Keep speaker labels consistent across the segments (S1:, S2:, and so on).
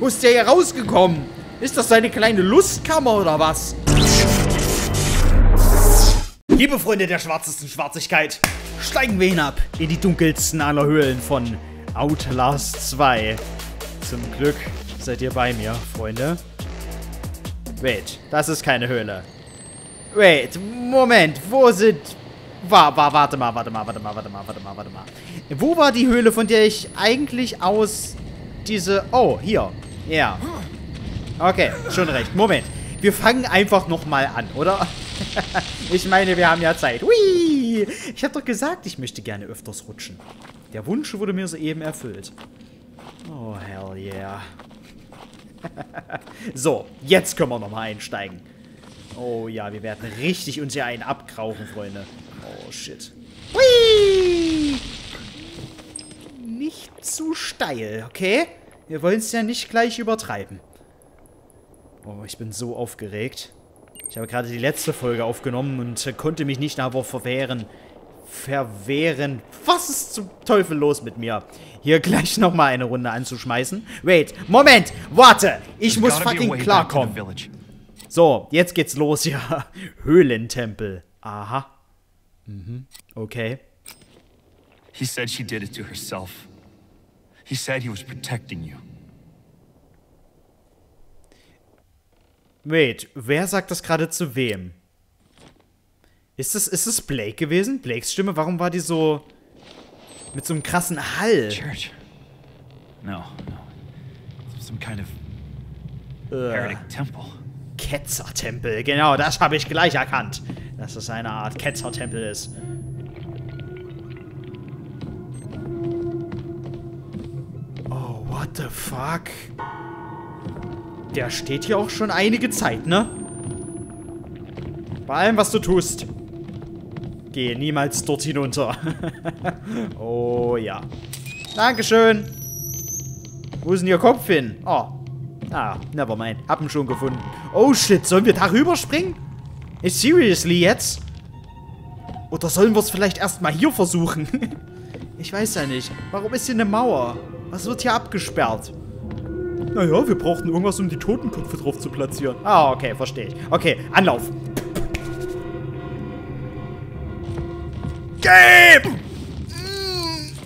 S1: Wo ist der hier rausgekommen? Ist das seine kleine Lustkammer oder was? Liebe Freunde der schwarzesten Schwarzigkeit, steigen wir hinab in die dunkelsten aller Höhlen von Outlast 2. Zum Glück seid ihr bei mir, Freunde. Wait, das ist keine Höhle. Wait, Moment, wo sind... War, war, warte mal, warte mal, warte mal, warte mal, warte mal, warte mal. Wo war die Höhle, von der ich eigentlich aus diese... Oh, hier. Ja. Okay, schon recht. Moment. Wir fangen einfach nochmal an, oder? ich meine, wir haben ja Zeit. Hui! Ich habe doch gesagt, ich möchte gerne öfters rutschen. Der Wunsch wurde mir soeben erfüllt. Oh, hell yeah. so, jetzt können wir nochmal einsteigen. Oh ja, wir werden richtig uns hier einen abkrauchen, Freunde. Oh, shit. Hui! Nicht zu steil, okay? Wir wollen es ja nicht gleich übertreiben. Oh, ich bin so aufgeregt. Ich habe gerade die letzte Folge aufgenommen und konnte mich nicht aber verwehren. Verwehren. Was ist zum Teufel los mit mir? Hier gleich nochmal eine Runde anzuschmeißen. Wait, Moment, warte. Ich muss fucking klarkommen. So, jetzt geht's los hier. Höhlentempel. Aha. Mhm, okay.
S2: He said she did it to herself. He said he was protecting you.
S1: Wait, wer sagt das gerade zu wem? Ist es, ist es Blake gewesen? Blakes Stimme? Warum war die so mit so einem krassen Hall?
S2: Church? No, no. Some kind of heretic temple.
S1: Ketzer-Tempel, genau, das habe ich gleich erkannt. Dass es eine Art Ketzer-Tempel ist. What the fuck? Der steht hier auch schon einige Zeit, ne? Bei allem, was du tust. Gehe niemals dort hinunter. oh, ja. Dankeschön. Wo ist denn Ihr Kopf hin? Oh. Ah, nevermind. Hab ihn schon gefunden. Oh, shit. Sollen wir darüber springen? Seriously jetzt? Oder sollen wir es vielleicht erstmal hier versuchen? ich weiß ja nicht. Warum ist hier eine Mauer? Was wird hier abgesperrt? Naja, wir brauchten irgendwas, um die Totenköpfe drauf zu platzieren. Ah, okay, verstehe ich. Okay, Anlauf. Gib!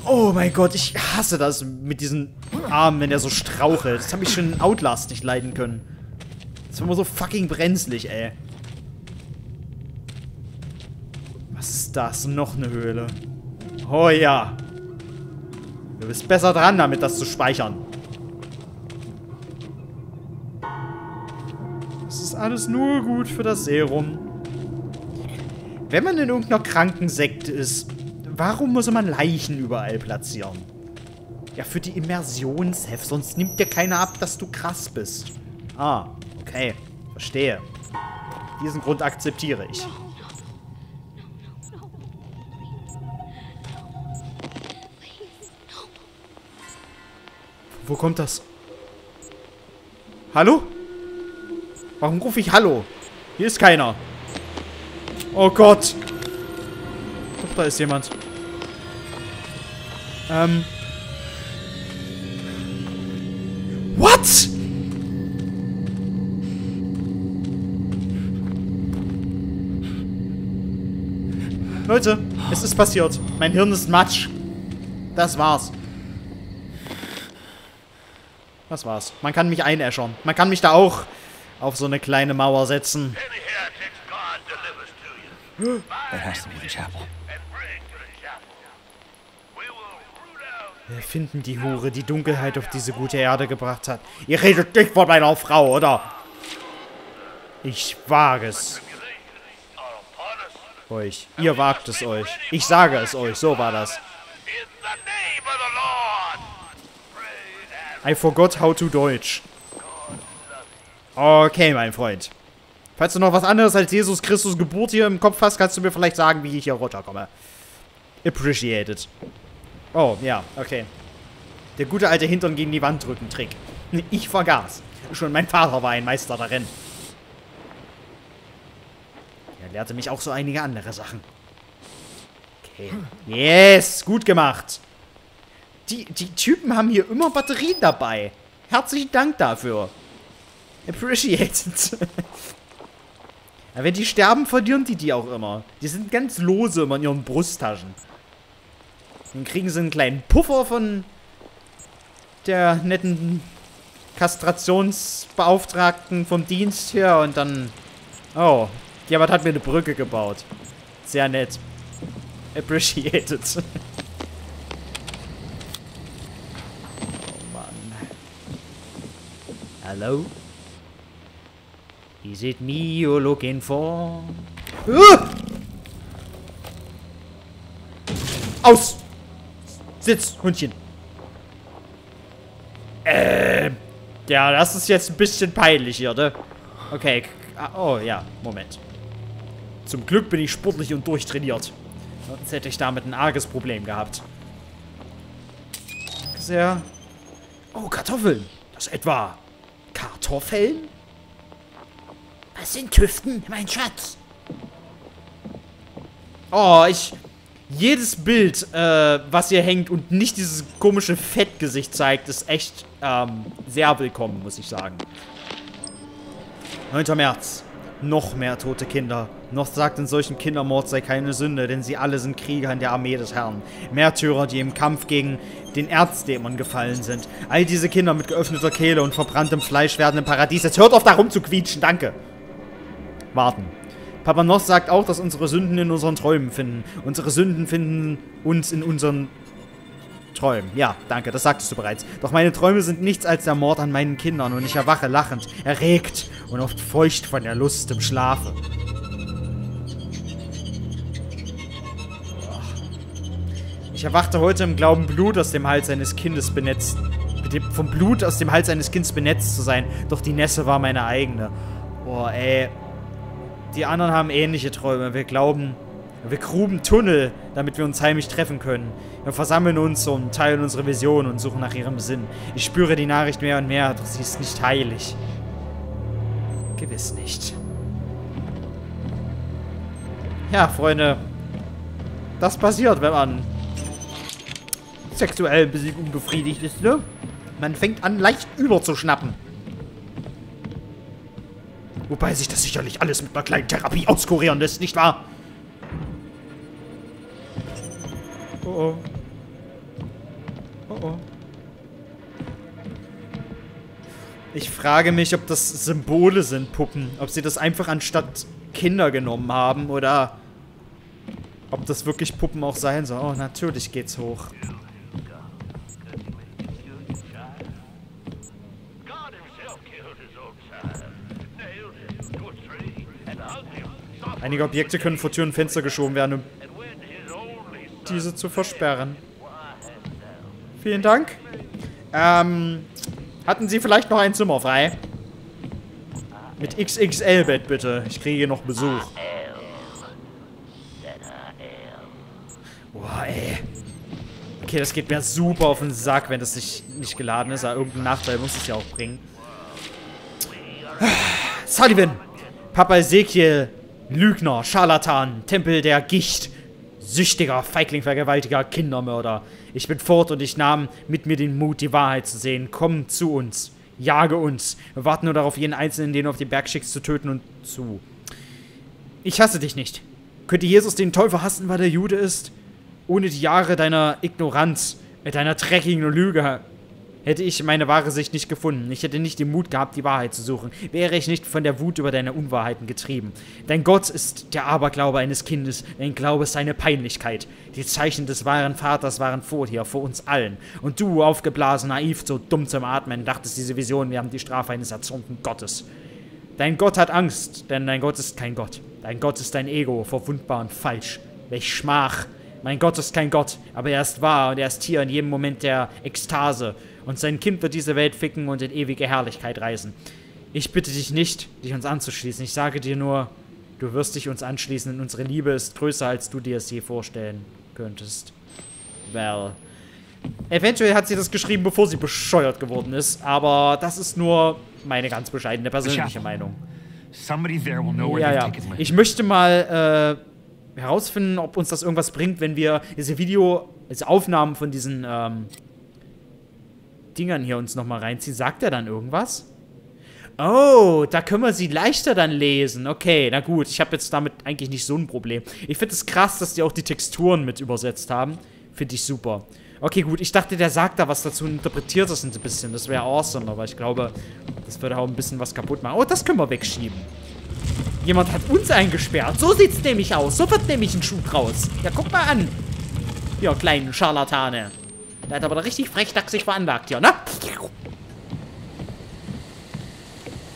S1: Oh mein Gott, ich hasse das mit diesen Armen, wenn er so strauchelt. Das habe ich schon in Outlast nicht leiden können. Das war immer so fucking brenzlig, ey. Was ist das? Noch eine Höhle. Oh ja. Du bist besser dran damit, das zu speichern. Das ist alles nur gut für das Serum. Wenn man in irgendeiner kranken Sekte ist, warum muss man Leichen überall platzieren? Ja, für die Immersionsheft, sonst nimmt dir keiner ab, dass du krass bist. Ah, okay. Verstehe. Diesen Grund akzeptiere ich. Wo kommt das? Hallo? Warum rufe ich Hallo? Hier ist keiner. Oh Gott. Doch, da ist jemand. Ähm. What? Leute, es ist passiert. Mein Hirn ist matsch. Das war's. Das war's. Man kann mich einäschern. Man kann mich da auch auf so eine kleine Mauer setzen. Wir finden die Hure, die Dunkelheit auf diese gute Erde gebracht hat. Ihr redet nicht von meiner Frau, oder? Ich wage es. Euch. Ihr wagt es euch. Ich sage es euch. So war das. I forgot how to Deutsch. Okay, mein Freund. Falls du noch was anderes als Jesus Christus Geburt hier im Kopf hast, kannst du mir vielleicht sagen, wie ich hier runterkomme. Appreciated. Oh, ja, okay. Der gute alte Hintern gegen die Wand drücken Trick. Ich vergaß. Schon mein Vater war ein Meister darin. Er lehrte mich auch so einige andere Sachen. Okay. Yes, gut gemacht. Die, die Typen haben hier immer Batterien dabei. Herzlichen Dank dafür. Appreciated. ja, wenn die sterben, verlieren die die auch immer. Die sind ganz lose immer in ihren Brusttaschen. Dann kriegen sie einen kleinen Puffer von der netten Kastrationsbeauftragten vom Dienst hier und dann... Oh, jemand hat mir eine Brücke gebaut. Sehr nett. Appreciated. oh Mann. Hello? Is it me you're looking for? Uh! Aus! Sitz, Hundchen. Ähm. Ja, das ist jetzt ein bisschen peinlich hier, ne? Okay. Oh, ja. Moment. Zum Glück bin ich sportlich und durchtrainiert. Sonst hätte ich damit ein arges Problem gehabt. Sehr. Oh, Kartoffeln. Das etwa Kartoffeln?
S3: Was sind Tüften, mein Schatz?
S1: Oh, ich... Jedes Bild, äh, was hier hängt und nicht dieses komische Fettgesicht zeigt, ist echt, ähm, sehr willkommen, muss ich sagen. 9. März. Noch mehr tote Kinder. Noch sagt in solchen Kindermord sei keine Sünde, denn sie alle sind Krieger in der Armee des Herrn. Märtyrer, die im Kampf gegen den Erzdämon gefallen sind. All diese Kinder mit geöffneter Kehle und verbranntem Fleisch werden im Paradies. Jetzt hört auf da rumzuquietschen, danke. Warten. Papa Noch sagt auch, dass unsere Sünden in unseren Träumen finden. Unsere Sünden finden uns in unseren Träumen. Ja, danke, das sagtest du bereits. Doch meine Träume sind nichts als der Mord an meinen Kindern und ich erwache lachend, erregt und oft feucht von der Lust im Schlafe. Ich erwachte heute im Glauben, Blut aus dem Hals eines Kindes benetzt. Vom Blut aus dem Hals eines Kindes benetzt zu sein. Doch die Nässe war meine eigene. Boah, ey. Die anderen haben ähnliche Träume. Wir glauben, wir gruben Tunnel, damit wir uns heimlich treffen können. Wir versammeln uns und teilen unsere Vision und suchen nach ihrem Sinn. Ich spüre die Nachricht mehr und mehr, doch sie ist nicht heilig. Gewiss nicht. Ja, Freunde. Das passiert, wenn man sexuell ein bisschen unbefriedigt ist, ne? Man fängt an, leicht überzuschnappen. Wobei sich das sicherlich alles mit einer kleinen Therapie auskurieren lässt, nicht wahr? Oh oh. Oh oh. Ich frage mich, ob das Symbole sind, Puppen. Ob sie das einfach anstatt Kinder genommen haben oder ob das wirklich Puppen auch sein soll. Oh, natürlich geht's hoch. Einige Objekte können vor Tür und Fenster geschoben werden, um diese zu versperren. Vielen Dank. Ähm, hatten Sie vielleicht noch ein Zimmer frei? Mit XXL-Bett bitte. Ich kriege noch Besuch. Boah, ey. Okay, das geht mir super auf den Sack, wenn das nicht, nicht geladen ist. Aber irgendeinen Nachteil muss es ja auch bringen. Sullivan! Papa Ezekiel Lügner, Scharlatan, Tempel der Gicht, süchtiger, Feigling, Vergewaltiger, Kindermörder. Ich bin fort und ich nahm mit mir den Mut, die Wahrheit zu sehen. Komm zu uns, jage uns. Wir warten nur darauf, jeden Einzelnen, den du auf den Berg schickst, zu töten und zu. Ich hasse dich nicht. Könnte Jesus den Teufel hassen, weil er Jude ist? Ohne die Jahre deiner Ignoranz, mit deiner dreckigen Lüge hätte ich meine wahre Sicht nicht gefunden. Ich hätte nicht den Mut gehabt, die Wahrheit zu suchen. Wäre ich nicht von der Wut über deine Unwahrheiten getrieben. Dein Gott ist der Aberglaube eines Kindes. Dein Glaube ist seine Peinlichkeit. Die Zeichen des wahren Vaters waren vor dir, vor uns allen. Und du, aufgeblasen, naiv, so dumm zum Atmen, dachtest, diese Vision wären die Strafe eines erzürnten Gottes. Dein Gott hat Angst, denn dein Gott ist kein Gott. Dein Gott ist dein Ego, verwundbar und falsch. Welch Schmach. Mein Gott ist kein Gott, aber er ist wahr und er ist hier in jedem Moment der Ekstase und sein Kind wird diese Welt ficken und in ewige Herrlichkeit reisen. Ich bitte dich nicht, dich uns anzuschließen. Ich sage dir nur, du wirst dich uns anschließen, denn unsere Liebe ist größer, als du dir es je vorstellen könntest. Well. Eventuell hat sie das geschrieben, bevor sie bescheuert geworden ist, aber das ist nur meine ganz bescheidene persönliche Meinung. Ja, ja. Ich möchte mal äh, herausfinden, ob uns das irgendwas bringt, wenn wir diese Video, diese Aufnahmen von diesen ähm, Dingern hier uns nochmal reinziehen. Sagt er dann irgendwas? Oh, da können wir sie leichter dann lesen. Okay, na gut. Ich habe jetzt damit eigentlich nicht so ein Problem. Ich finde es krass, dass die auch die Texturen mit übersetzt haben. Finde ich super. Okay, gut. Ich dachte, der sagt da was dazu und interpretiert das ein bisschen. Das wäre awesome, aber ich glaube, das würde auch ein bisschen was kaputt machen. Oh, das können wir wegschieben. Jemand hat uns eingesperrt. So sieht's nämlich aus. So wird nämlich ein Schuh draus. Ja, guck mal an. Ja, kleinen Scharlatane. Der hat aber richtig frechdachsig veranlagt hier, ne?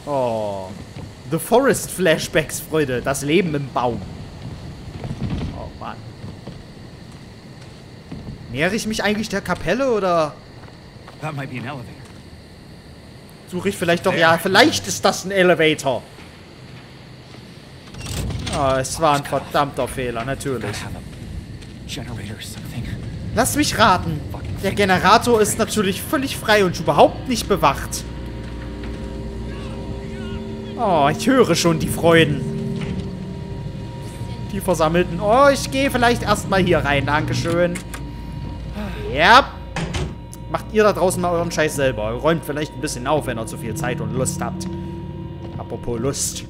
S1: Oh. The Forest Flashbacks, Freunde. Das Leben im Baum. Oh, Mann. Nähere ich mich eigentlich der Kapelle oder
S2: That might be an elevator.
S1: suche ich vielleicht doch... Ja, vielleicht ist das ein Elevator. Oh, es war ein verdammter Fehler, natürlich. Lass mich raten. Der Generator ist natürlich völlig frei und überhaupt nicht bewacht. Oh, ich höre schon die Freuden. Die Versammelten. Oh, ich gehe vielleicht erstmal hier rein. Dankeschön. Ja. Macht ihr da draußen mal euren Scheiß selber. Räumt vielleicht ein bisschen auf, wenn ihr zu viel Zeit und Lust habt. Apropos Lust.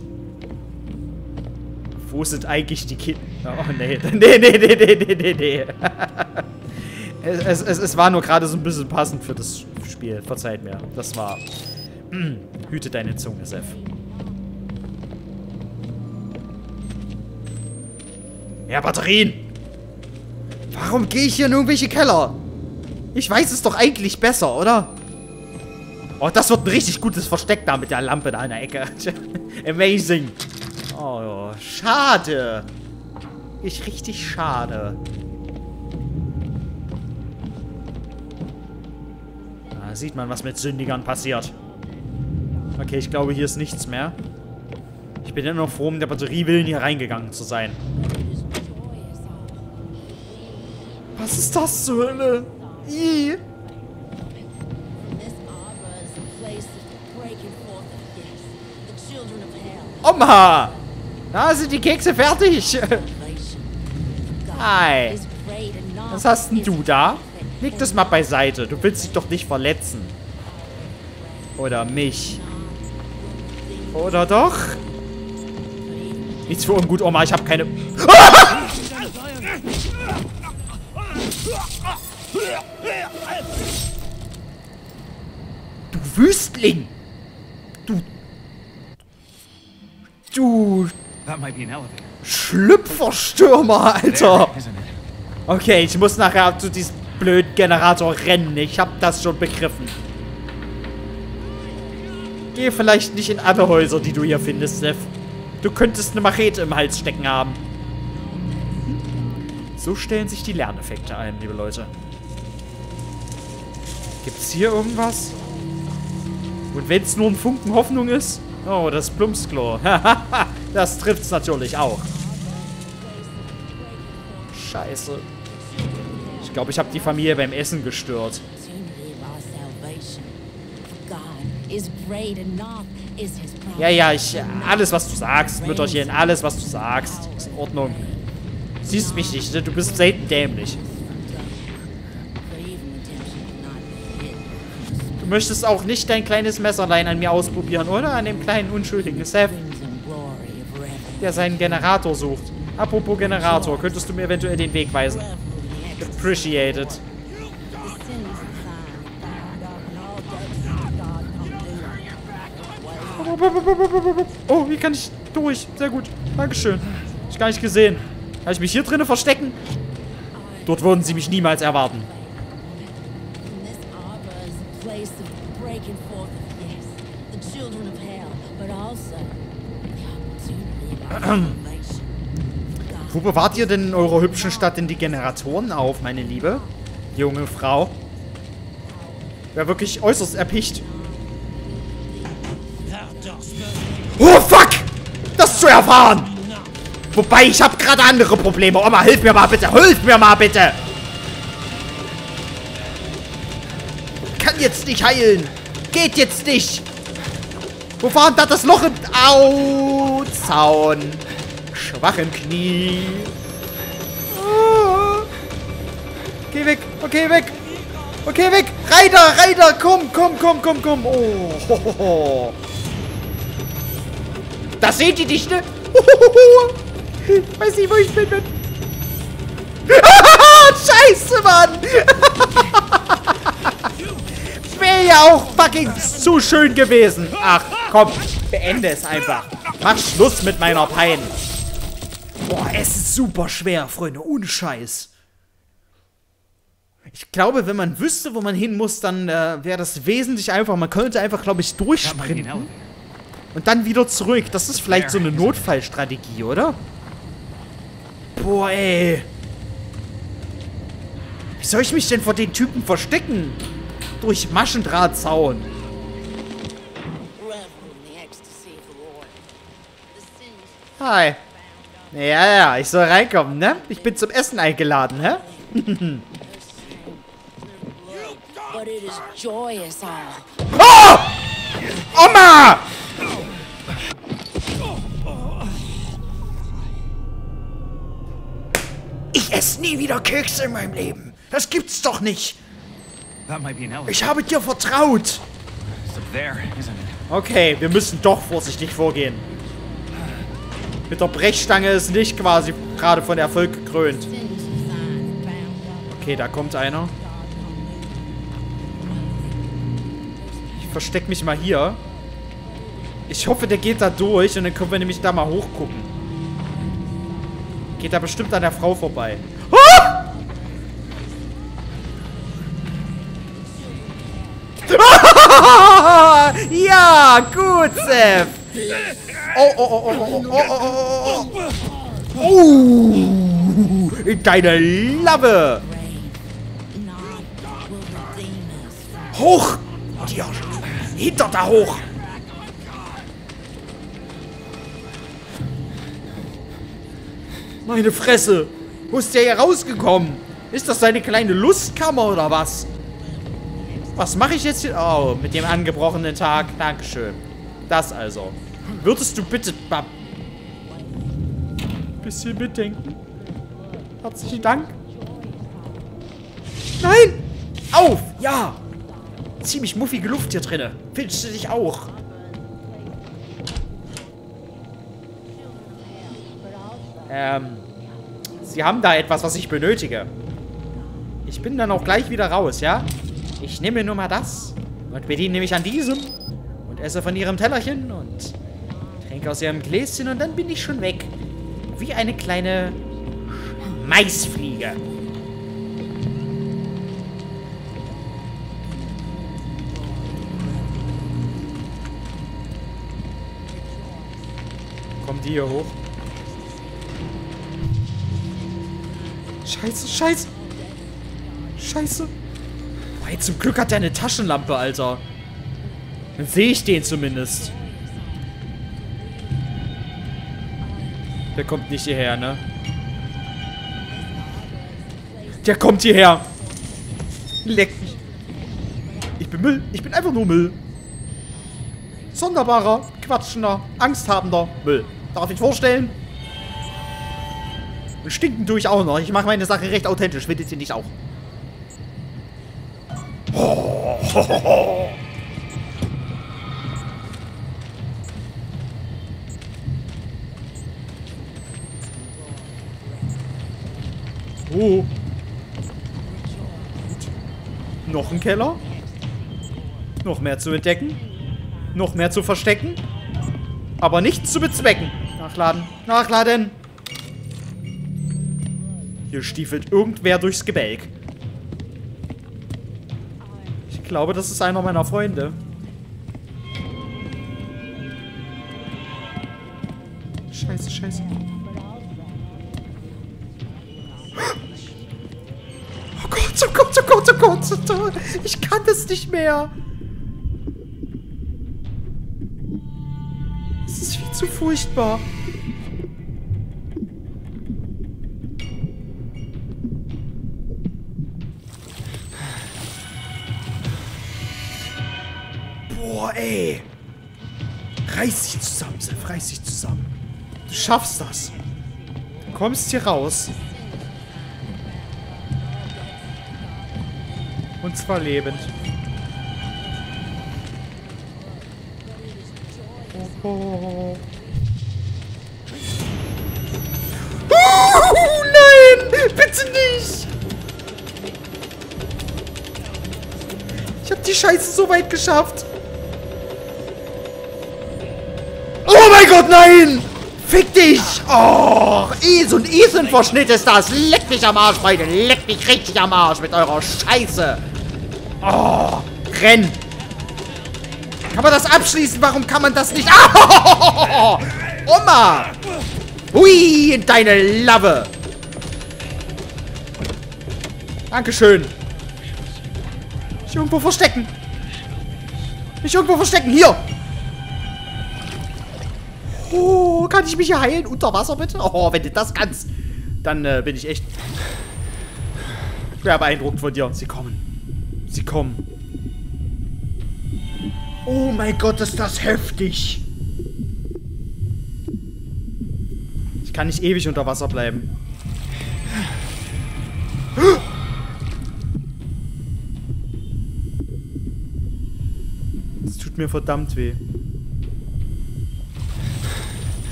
S1: Wo sind eigentlich die Kinder? Oh, nee. Nee, nee, nee, nee, nee, nee, nee. Es, es, es, war nur gerade so ein bisschen passend für das Spiel. Verzeiht mir. Das war... Mm, hüte deine Zunge, Sef. Ja, Batterien! Warum gehe ich hier in irgendwelche Keller? Ich weiß es doch eigentlich besser, oder? Oh, das wird ein richtig gutes Versteck da mit der Lampe da in der Ecke. Amazing. Oh, schade. Ich richtig schade. Da sieht man, was mit Sündigern passiert. Okay, ich glaube, hier ist nichts mehr. Ich bin ja noch froh, um der Batterie willen hier reingegangen zu sein. Was ist das zur Hölle? Ih. Oma! Da sind die Kekse fertig. Hi. Was hast denn du da? Leg das mal beiseite. Du willst dich doch nicht verletzen. Oder mich. Oder doch? Nichts für ungut, Oma. Ich habe keine... Du Wüstling! Du... Du... Schlüpferstürmer, Alter! Okay, ich muss nachher zu diesem blöden Generator rennen. Ich hab das schon begriffen. Geh vielleicht nicht in alle Häuser, die du hier findest, Seth. Du könntest eine Machete im Hals stecken haben. So stellen sich die Lerneffekte ein, liebe Leute. Gibt's hier irgendwas? Und wenn es nur ein Funken Hoffnung ist? Oh, das Plumpsklo. das trifft's natürlich auch. Scheiße. Ich glaube, ich habe die Familie beim Essen gestört. Ja, ja, ich. Alles, was du sagst, Mütterchen, alles, was du sagst, ist in Ordnung. Siehst mich nicht, ne? Du bist selten dämlich. Du möchtest auch nicht dein kleines Messerlein an mir ausprobieren, oder? An dem kleinen unschuldigen Seth, der seinen Generator sucht. Apropos Generator, könntest du mir eventuell den Weg weisen? Appreciated.
S4: The sin is a sign of God, and all judgments of God come due.
S1: Oh, hier kann ich durch. Sehr gut. Dankeschön. Hab ich gar nicht gesehen. Kann ich mich hier drinnen verstecken? Dort würden sie mich niemals erwarten.
S4: And
S1: Wo bewahrt ihr denn in eurer hübschen Stadt denn die Generatoren auf, meine Liebe? Junge Frau. Wäre wirklich äußerst erpicht. Oh, fuck! Das zu erfahren! Wobei, ich habe gerade andere Probleme. Oma, hilf mir mal bitte. Hilf mir mal bitte. Kann jetzt nicht heilen. Geht jetzt nicht. Wo war denn da das Loch im... Au, Zaun. Schwach im Knie. Ah. Geh weg. Okay, weg. Okay, weg. Reiter, Reiter, komm, komm, komm, komm, komm. Oh, ho, ho, ho. Das seht ihr nicht, ne? Weiß nicht, wo ich bin. Scheiße, Mann! Wäre ja auch fucking zu schön gewesen. Ach, komm, beende es einfach. Mach Schluss mit meiner Pein. Boah, es ist super schwer, Freunde. Ohne Scheiß. Ich glaube, wenn man wüsste, wo man hin muss, dann äh, wäre das wesentlich einfacher. Man könnte einfach, glaube ich, durchsprinten
S2: elevator.
S1: und dann wieder zurück. Das ist vielleicht so eine Notfallstrategie, oder? Boah, ey. Wie soll ich mich denn vor den Typen verstecken? Durch Maschendrahtzaun. Hi. Ja, ja, ich soll reinkommen, ne? Ich bin zum Essen eingeladen, hä? Oh! Oma! Ich esse nie wieder Kekse in meinem Leben. Das gibt's doch nicht. Ich habe dir vertraut. Okay, wir müssen doch vorsichtig vorgehen. Mit der Brechstange ist nicht quasi gerade von Erfolg gekrönt. Okay, da kommt einer. Ich versteck mich mal hier. Ich hoffe, der geht da durch und dann können wir nämlich da mal hochgucken. Geht da bestimmt an der Frau vorbei. Ah! ja, gut, Seth. Oh, oh, oh, oh, oh, oh, oh, oh. Oh, oh. oh deine
S4: Lave.
S1: Hoch. Dir. Hinter da hoch. Meine Fresse. Wo ist der hier rausgekommen? Ist das seine kleine Lustkammer oder was? Was mache ich jetzt hier? Oh, mit dem angebrochenen Tag. Dankeschön. Das also. Würdest du bitte... Bab bisschen mitdenken? Herzlichen Dank. Nein! Auf! Ja! Ziemlich muffige Luft hier drinne. Findest du dich auch? Ähm, Sie haben da etwas, was ich benötige. Ich bin dann auch gleich wieder raus, ja? Ich nehme nur mal das und bediene mich an diesem und esse von Ihrem Tellerchen und trinke aus Ihrem Gläschen und dann bin ich schon weg. Wie eine kleine Maisfliege. Kommt die hier hoch? Scheiße, scheiße. Scheiße. Boah, zum Glück hat der eine Taschenlampe, Alter. Dann sehe ich den zumindest. Der kommt nicht hierher, ne? Der kommt hierher. Leck mich. Ich bin Müll. Ich bin einfach nur Müll. Sonderbarer, quatschender, angsthabender Müll. Darf ich vorstellen? Stinken tue ich auch noch. Ich mache meine Sache recht authentisch. Findet ihr nicht auch? Oh. Gut. Noch ein Keller. Noch mehr zu entdecken. Noch mehr zu verstecken. Aber nichts zu bezwecken. Nachladen. Nachladen. Hier stiefelt irgendwer durchs Gebälk. Ich glaube, das ist einer meiner Freunde. Scheiße, scheiße. Gott, oh Gott, oh Gott, oh Gott. oh Gott. Ich kann das nicht mehr. Es ist viel zu furchtbar. Boah, ey. Reiß dich zusammen, Sef, reiß dich zusammen. Du schaffst das. Du kommst hier raus. Und zwar lebend. Oh. Oh, nein! Bitte nicht! Ich hab die Scheiße so weit geschafft. Oh mein Gott, nein! Fick dich! Oh, so ein Ethan-Verschnitt ist das. Leck mich am Arsch, Freunde. Leck mich richtig am Arsch mit eurer Scheiße. Oh, renn. Kann man das abschließen? Warum kann man das nicht? Oh, Oma! Hui, in deine Love! Dankeschön. Mich irgendwo verstecken. Mich irgendwo verstecken. Hier. Oh, kann ich mich hier heilen? Unter Wasser bitte? Oh, wenn du das kannst, dann äh, bin ich echt schwer beeindruckt von dir. Sie kommen. Sie kommen. Oh mein Gott, ist das heftig. Ich kann nicht ewig unter Wasser bleiben. Es tut mir verdammt weh.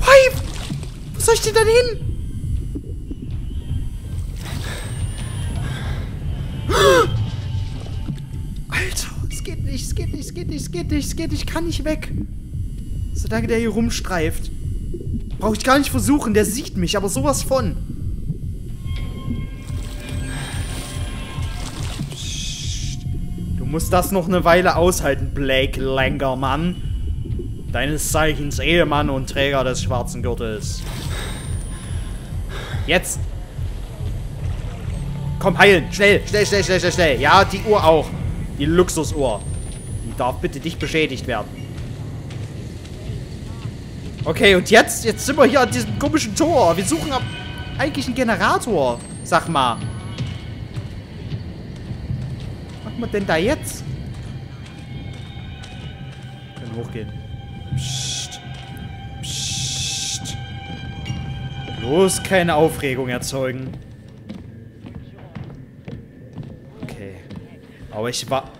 S1: Why? Wo soll ich denn dann hin? Alter, es geht nicht, es geht nicht, es geht nicht, es geht nicht, es geht nicht, ich kann nicht weg. Solange der hier rumstreift. Brauche ich gar nicht versuchen, der sieht mich, aber sowas von. Du musst das noch eine Weile aushalten, Blake Langermann. Deines Zeichens Ehemann und Träger des schwarzen Gürtels. Jetzt! Komm, heilen! Schnell, schnell, schnell, schnell, schnell, schnell. Ja, die Uhr auch. Die Luxusuhr. Die darf bitte nicht beschädigt werden. Okay, und jetzt? Jetzt sind wir hier an diesem komischen Tor. Wir suchen eigentlich einen Generator. Sag mal. Was machen wir denn da jetzt? Können hochgehen. Psst. Psst. Bloß keine Aufregung erzeugen. Aber ich war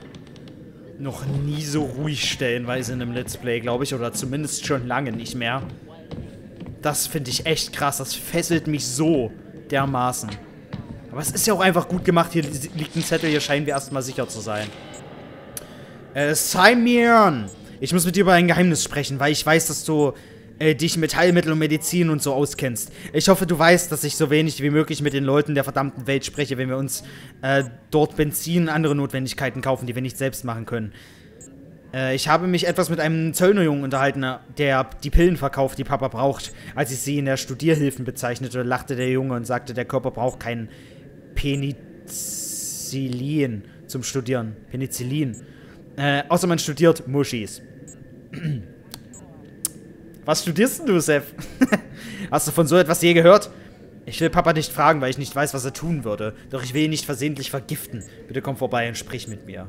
S1: noch nie so ruhig stellenweise in einem Let's Play, glaube ich. Oder zumindest schon lange nicht mehr. Das finde ich echt krass. Das fesselt mich so dermaßen. Aber es ist ja auch einfach gut gemacht. Hier liegt ein Zettel. Hier scheinen wir erstmal sicher zu sein. Äh, Simeon. Ich muss mit dir über ein Geheimnis sprechen, weil ich weiß, dass du äh, dich mit Heilmittel und Medizin und so auskennst. Ich hoffe, du weißt, dass ich so wenig wie möglich mit den Leuten der verdammten Welt spreche, wenn wir uns äh, dort Benzin und andere Notwendigkeiten kaufen, die wir nicht selbst machen können. Äh, ich habe mich etwas mit einem Zöllnerjungen unterhalten, der die Pillen verkauft, die Papa braucht. Als ich sie in der Studierhilfen bezeichnete, lachte der Junge und sagte, der Körper braucht kein Penicillin zum Studieren. Penicillin. Äh, außer man studiert Muschis. Was studierst denn du, Seth? Hast du von so etwas je gehört? Ich will Papa nicht fragen, weil ich nicht weiß, was er tun würde. Doch ich will ihn nicht versehentlich vergiften. Bitte komm vorbei und sprich mit mir.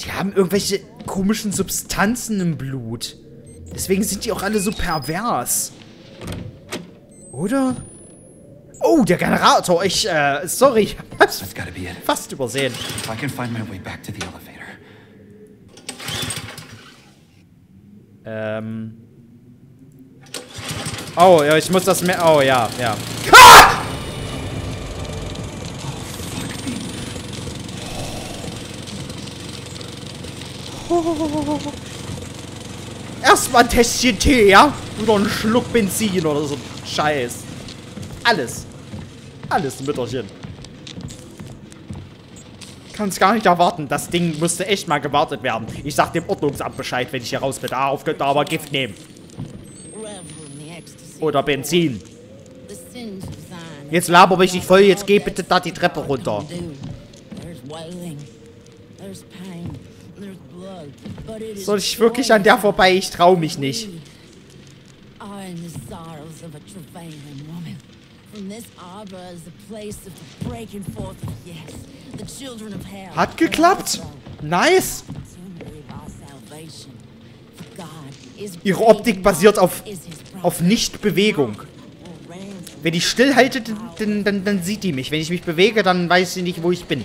S1: Die haben irgendwelche komischen Substanzen im Blut. Deswegen sind die auch alle so pervers. Oder? Oh, der Generator. Ich, äh, sorry. Ich hab's fast übersehen.
S2: If I can find my way back to the elevator.
S1: Ähm. Oh, ja, ich muss das mehr. Oh, ja, ja. Ah! Erstmal ein Tässchen Tee, ja? Oder ein Schluck Benzin oder so. Scheiß. Alles. Alles, Mütterchen. Kann's gar nicht erwarten. Das Ding musste echt mal gewartet werden. Ich sag dem Ordnungsamt Bescheid, wenn ich hier raus bin. Darauf könnt ihr aber Gift nehmen. Oder Benzin. Jetzt laber ich nicht voll. Jetzt geh bitte da die Treppe runter. Soll ich wirklich an der vorbei? Ich trau mich nicht. Hat geklappt. Nice. Ihre Optik basiert auf, auf Nichtbewegung. Wenn ich stillhalte, dann, dann, dann sieht die mich. Wenn ich mich bewege, dann weiß sie nicht, wo ich bin.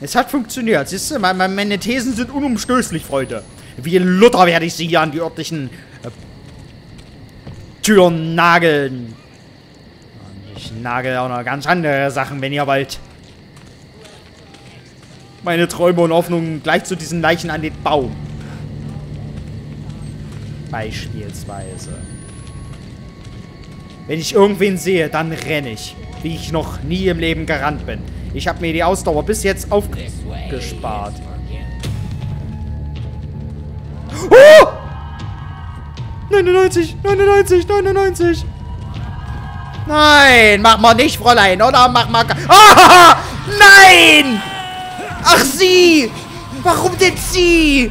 S1: Es hat funktioniert. Siehst du, meine, meine Thesen sind unumstößlich, Freunde. Wie Luther werde ich sie hier an die örtlichen äh, Türen nageln. Und ich nagel auch noch ganz andere Sachen, wenn ihr wollt. Meine Träume und Hoffnungen gleich zu diesen Leichen an den Baum. Beispielsweise. Wenn ich irgendwen sehe, dann renne ich. Wie ich noch nie im Leben gerannt bin. Ich habe mir die Ausdauer bis jetzt aufgespart. Oh! 99, 99, 99. Nein, mach mal nicht, Fräulein, oder? Mach mal... Ah! Nein! Ach, sie! Warum denn sie?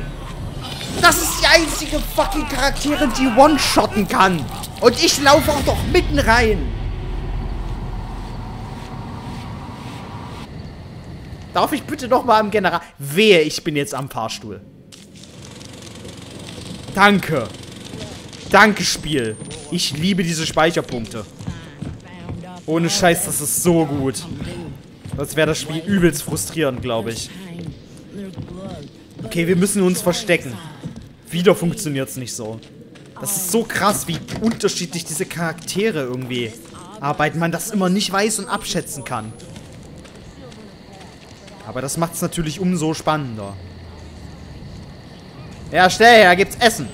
S1: Das ist die einzige fucking Charakterin, die one-shotten kann. Und ich laufe auch doch mitten rein. Darf ich bitte noch mal am General... Wehe, ich bin jetzt am Fahrstuhl. Danke. Danke, Spiel. Ich liebe diese Speicherpunkte. Ohne Scheiß, das ist so gut. Das wäre das Spiel übelst frustrierend, glaube ich. Okay, wir müssen uns verstecken. Wieder funktioniert es nicht so. Das ist so krass, wie unterschiedlich diese Charaktere irgendwie arbeiten. Man das immer nicht weiß und abschätzen kann. Aber das macht es natürlich umso spannender. Ja, stell her, gibt's Essen.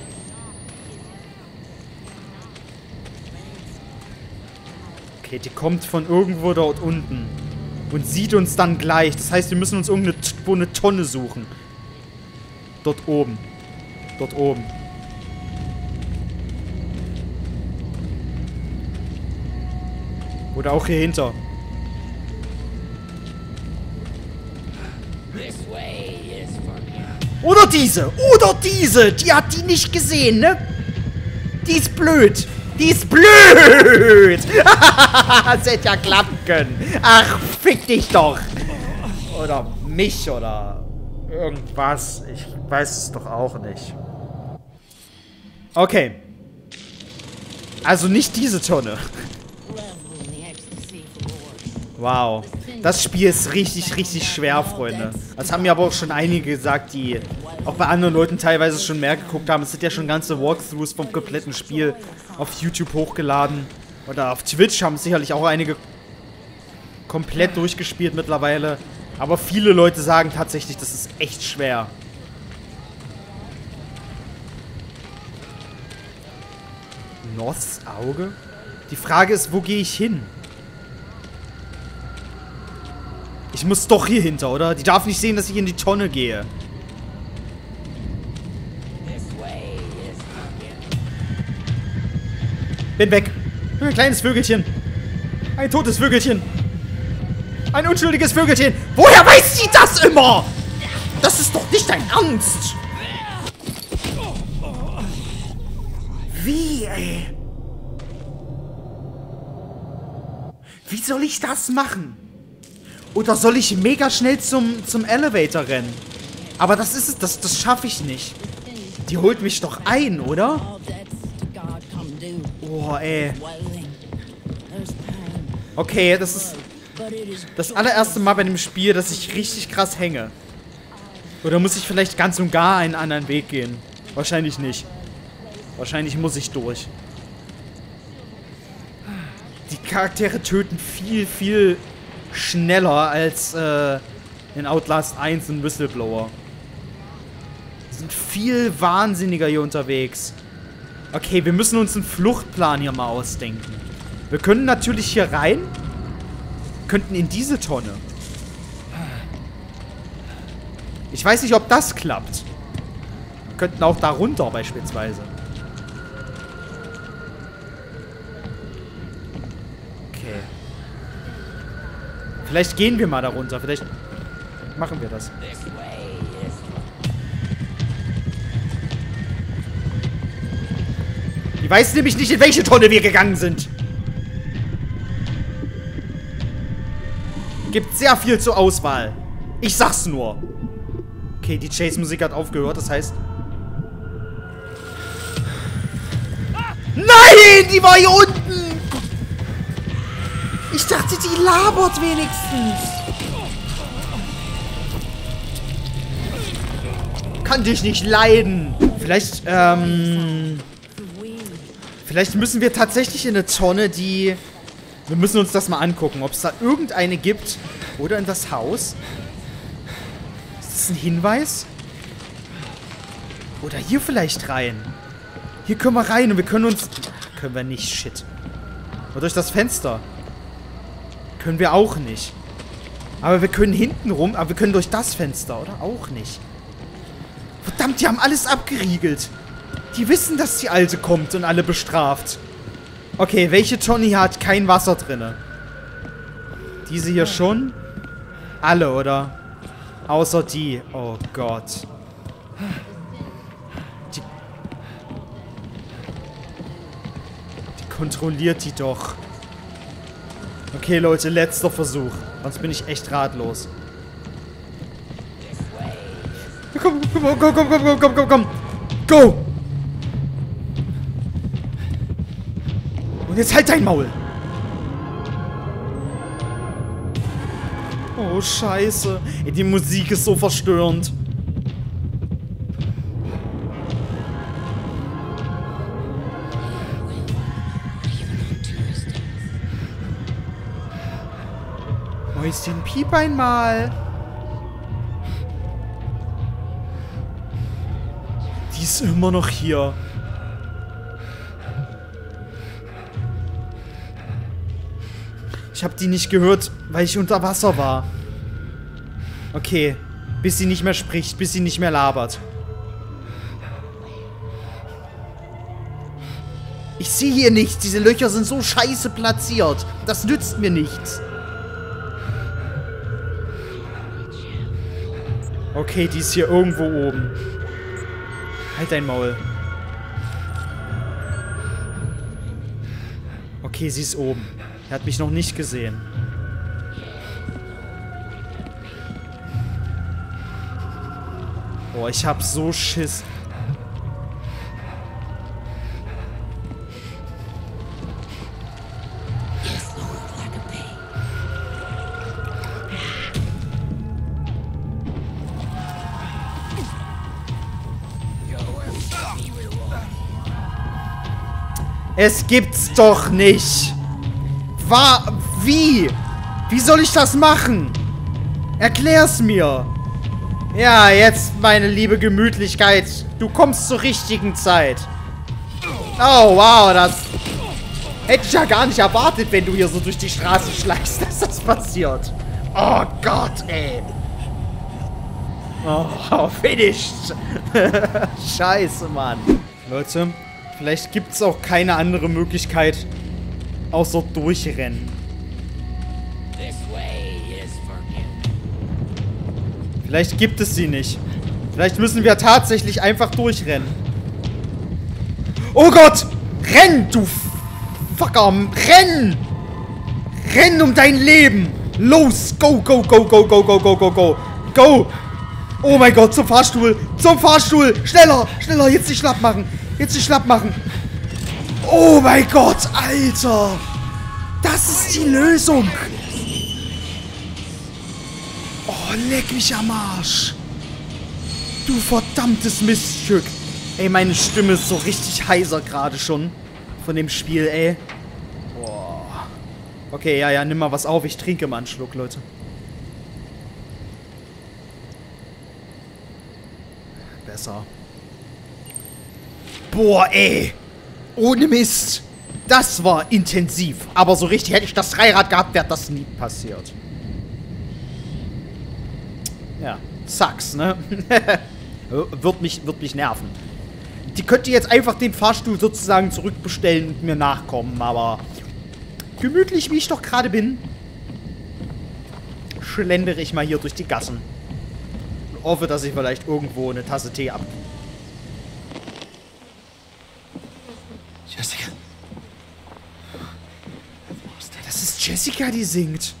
S1: Okay, die kommt von irgendwo dort unten. Und sieht uns dann gleich. Das heißt, wir müssen uns irgendwo eine Tonne suchen. Dort oben. Dort oben. Oder auch hier hinter. Oder diese! Oder diese! Die hat die nicht gesehen, ne? Die ist blöd! Die ist blöd! das hätte ja klappen können. Ach, fick dich doch! Oder mich oder irgendwas. Ich weiß es doch auch nicht. Okay. Also nicht diese Tonne. Wow. Das Spiel ist richtig, richtig schwer, Freunde. Das haben mir aber auch schon einige gesagt, die auch bei anderen Leuten teilweise schon mehr geguckt haben. Es sind ja schon ganze Walkthroughs vom kompletten Spiel auf YouTube hochgeladen. Oder auf Twitch haben sicherlich auch einige komplett durchgespielt mittlerweile. Aber viele Leute sagen tatsächlich, das ist echt schwer. Norths Auge? Die Frage ist, wo gehe ich hin? Ich muss doch hier hinter, oder? Die darf nicht sehen, dass ich in die Tonne gehe. Bin weg. Ein kleines Vögelchen. Ein totes Vögelchen. Ein unschuldiges Vögelchen. Woher weiß sie das immer? Das ist doch nicht dein Ernst. Wie, ey? Wie soll ich das machen? Oder soll ich mega schnell zum, zum Elevator rennen? Aber das ist es, das, das schaffe ich nicht. Die holt mich doch ein, oder? Oh, ey. Okay, das ist das allererste Mal bei dem Spiel, dass ich richtig krass hänge. Oder muss ich vielleicht ganz und gar einen anderen Weg gehen? Wahrscheinlich nicht. Wahrscheinlich muss ich durch. Die Charaktere töten viel, viel schneller als äh, in Outlast 1 und Whistleblower. Die sind viel wahnsinniger hier unterwegs. Okay, wir müssen uns einen Fluchtplan hier mal ausdenken. Wir können natürlich hier rein. Könnten in diese Tonne. Ich weiß nicht, ob das klappt. Wir könnten auch da runter beispielsweise. Okay. Vielleicht gehen wir mal da runter. Vielleicht machen wir das. Die weiß nämlich nicht, in welche Tonne wir gegangen sind. Gibt sehr viel zur Auswahl. Ich sag's nur. Okay, die Chase-Musik hat aufgehört, das heißt... Nein! Die war hier unten! Ich dachte, die labert wenigstens. Kann dich nicht leiden. Vielleicht, ähm... Vielleicht müssen wir tatsächlich in eine Tonne, die... Wir müssen uns das mal angucken, ob es da irgendeine gibt. Oder in das Haus. Ist das ein Hinweis? Oder hier vielleicht rein. Hier können wir rein und wir können uns... Können wir nicht, shit. Oder durch das Fenster. Können wir auch nicht. Aber wir können hinten rum, aber wir können durch das Fenster, oder? Auch nicht. Verdammt, die haben alles abgeriegelt. Die wissen, dass die Alte kommt und alle bestraft. Okay, welche Tony hat kein Wasser drinne? Diese hier schon? Alle, oder? Außer die. Oh Gott. Die, die kontrolliert die doch. Okay, Leute, letzter Versuch. Sonst bin ich echt ratlos. Komm, komm, komm, komm, komm, komm, komm, komm, komm. Go! Jetzt halt dein Maul. Oh, scheiße. Ey, die Musik ist so verstörend. Mäuschen, piep einmal. Die ist immer noch hier. Ich habe die nicht gehört, weil ich unter Wasser war. Okay. Bis sie nicht mehr spricht, bis sie nicht mehr labert. Ich sehe hier nichts. Diese Löcher sind so scheiße platziert. Das nützt mir nichts. Okay, die ist hier irgendwo oben. Halt dein Maul. Okay, sie ist oben. Er hat mich noch nicht gesehen. Boah, ich hab so Schiss. Es gibt's doch nicht. War, wie? Wie soll ich das machen? Erklär's mir. Ja, jetzt, meine liebe Gemütlichkeit. Du kommst zur richtigen Zeit. Oh, wow, das hätte ich ja gar nicht erwartet, wenn du hier so durch die Straße schleichst, dass das passiert. Oh Gott, ey. Oh, finished. Scheiße, Mann. Leute, vielleicht gibt es auch keine andere Möglichkeit, außer durchrennen. Vielleicht gibt es sie nicht. Vielleicht müssen wir tatsächlich einfach durchrennen. Oh Gott! Renn, du Fucker! Renn! Renn um dein Leben! Los! Go, go, go, go, go, go, go, go, go! Go! Oh mein Gott, zum Fahrstuhl! Zum Fahrstuhl! Schneller! Schneller! Jetzt nicht schlapp machen! Jetzt nicht schlapp machen! Oh mein Gott, Alter! Das ist die Lösung! Oh, leck mich am Arsch. Du verdammtes Miststück. Ey, meine Stimme ist so richtig heiser gerade schon. Von dem Spiel, ey. Boah. Okay, ja, ja, nimm mal was auf. Ich trinke mal einen Schluck, Leute. Besser. Boah, ey. Ohne Mist. Das war intensiv. Aber so richtig hätte ich das Dreirad gehabt, wäre das nie passiert. Ja, sucks, ne? wird, mich, wird mich nerven. Die könnte jetzt einfach den Fahrstuhl sozusagen zurückbestellen und mir nachkommen, aber gemütlich wie ich doch gerade bin, schlendere ich mal hier durch die Gassen. Und hoffe, dass ich vielleicht irgendwo eine Tasse Tee ab.
S2: Jessica.
S1: Das ist Jessica, die singt.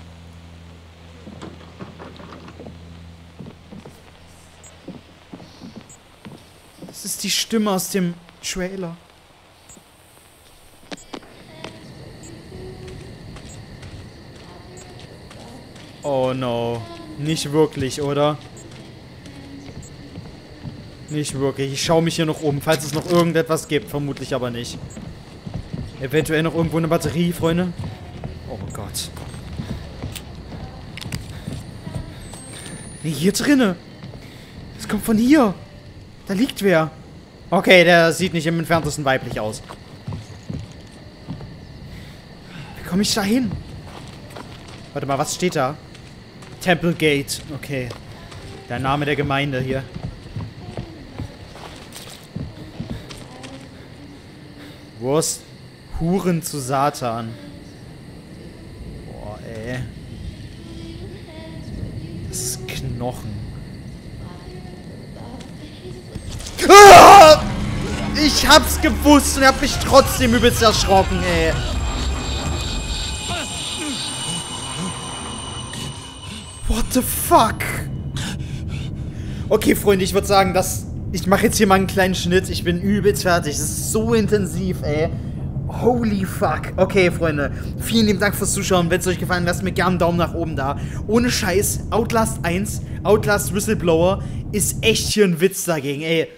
S1: Das ist die Stimme aus dem Trailer. Oh no. Nicht wirklich, oder? Nicht wirklich. Ich schaue mich hier noch um, falls es noch irgendetwas gibt. Vermutlich aber nicht. Eventuell noch irgendwo eine Batterie, Freunde. Gott. Nee, hier drinne. Das kommt von hier. Da liegt wer. Okay, der sieht nicht im entferntesten weiblich aus. Wie komme ich da hin? Warte mal, was steht da? Temple Gate. Okay. Der Name der Gemeinde hier. Wurst. Huren zu Satan. Hab's gewusst und hab mich trotzdem übelst erschrocken, ey. What the fuck? Okay, Freunde, ich würde sagen, dass ich mache jetzt hier mal einen kleinen Schnitt. Ich bin übelst fertig. Das ist so intensiv, ey. Holy fuck. Okay, Freunde. Vielen lieben Dank fürs Zuschauen. Wenn es euch gefallen hat, lasst mir gerne einen Daumen nach oben da. Ohne Scheiß, Outlast 1, Outlast Whistleblower ist echt hier ein Witz dagegen, ey.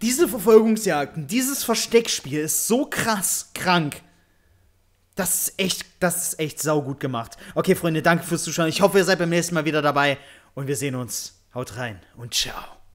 S1: Diese Verfolgungsjagden, dieses Versteckspiel ist so krass krank. Das ist echt, das ist echt saugut gemacht. Okay, Freunde, danke fürs Zuschauen. Ich hoffe, ihr seid beim nächsten Mal wieder dabei und wir sehen uns. Haut rein und ciao.